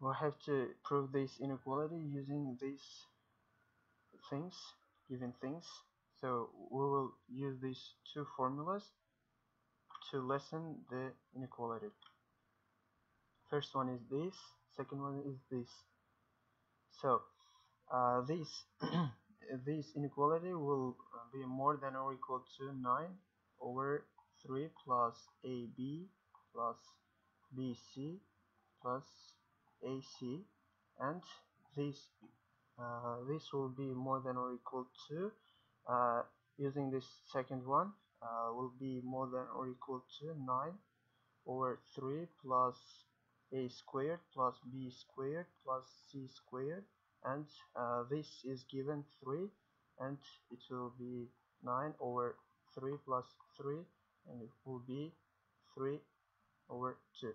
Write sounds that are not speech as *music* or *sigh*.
we have to prove this inequality using these things given things. So we will use these two formulas to lessen the inequality. First one is this second one is this. So uh, this *clears throat* this inequality will be more than or equal to 9 over 3 plus AB plus BC plus AC and this uh, this will be more than or equal to uh, using this second one uh, will be more than or equal to 9 over 3 plus a squared plus b squared plus c squared and uh, this is given 3 and it will be 9 over 3 plus 3 and it will be 3 over 2